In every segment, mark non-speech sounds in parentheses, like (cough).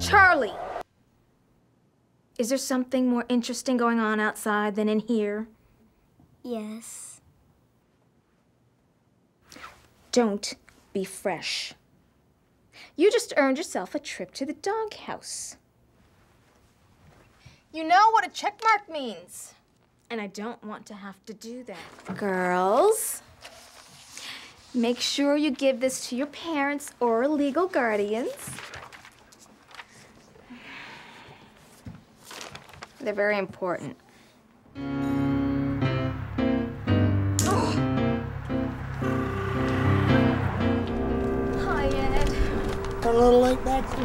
Charlie! Is there something more interesting going on outside than in here? Yes. Don't be fresh. You just earned yourself a trip to the doghouse. You know what a check mark means. And I don't want to have to do that. Girls, make sure you give this to your parents or legal guardians. They're very important. Hi, Ed. A little late, Baxter?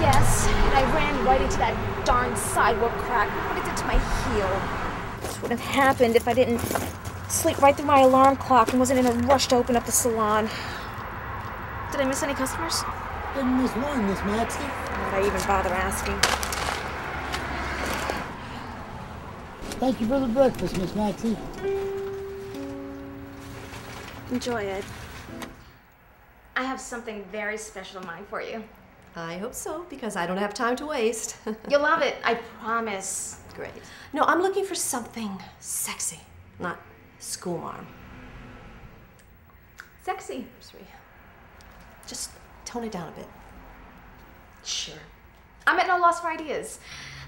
Yes, and I ran right into that darn sidewalk crack. What it did to my heel. This wouldn't have happened if I didn't sleep right through my alarm clock and wasn't in a rush to open up the salon. Did I miss any customers? Didn't miss one, Miss Maxie. Why'd I even bother asking? Thank you for the breakfast, Miss Maxie. Enjoy it. I have something very special in mind for you. I hope so, because I don't have time to waste. (laughs) You'll love it, I promise. Great. No, I'm looking for something sexy, not schoolmarm. Sexy. Sorry. Just tone it down a bit. Sure. I'm at no loss for ideas.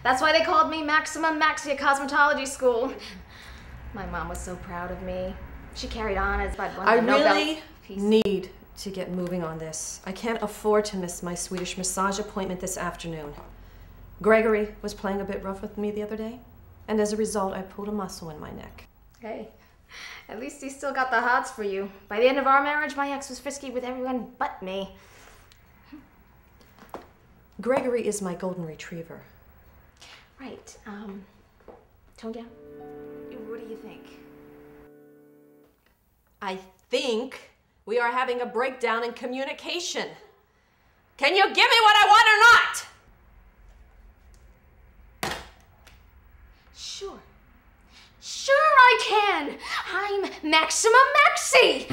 That's why they called me Maximum Maxi at cosmetology school. My mom was so proud of me. She carried on as I'd won I the Nobel really need to get moving on this. I can't afford to miss my Swedish massage appointment this afternoon. Gregory was playing a bit rough with me the other day, and as a result, I pulled a muscle in my neck. Hey, at least he still got the hots for you. By the end of our marriage, my ex was frisky with everyone but me. Gregory is my golden retriever. Right, um, tone down. What do you think? I think we are having a breakdown in communication. Can you give me what I want or not? Sure. Sure I can! I'm Maximum Maxi!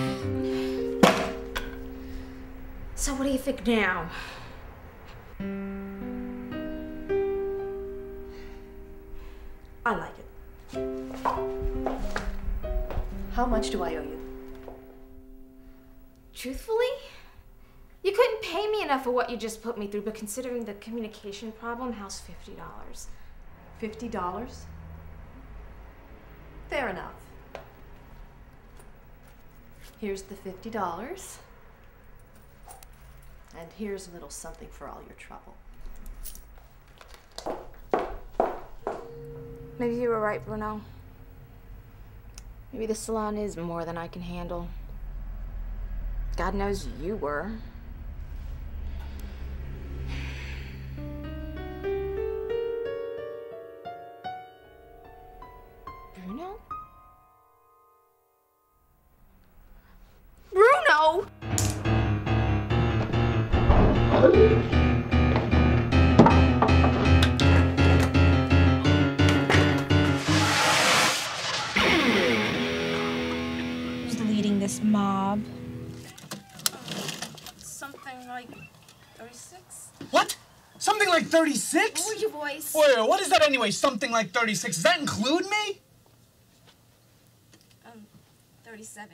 So what do you think now? I like it. How much do I owe you? Truthfully? You couldn't pay me enough for what you just put me through, but considering the communication problem, how's $50? Fifty dollars? Fair enough. Here's the fifty dollars. And here's a little something for all your trouble. Maybe you were right, Bruno. Maybe the salon is more than I can handle. God knows you were. Bruno? Bruno! This mob? Something like 36? What? Something like 36? Lower your voice. Wait, wait, what is that anyway? Something like 36. Does that include me? Um, 37.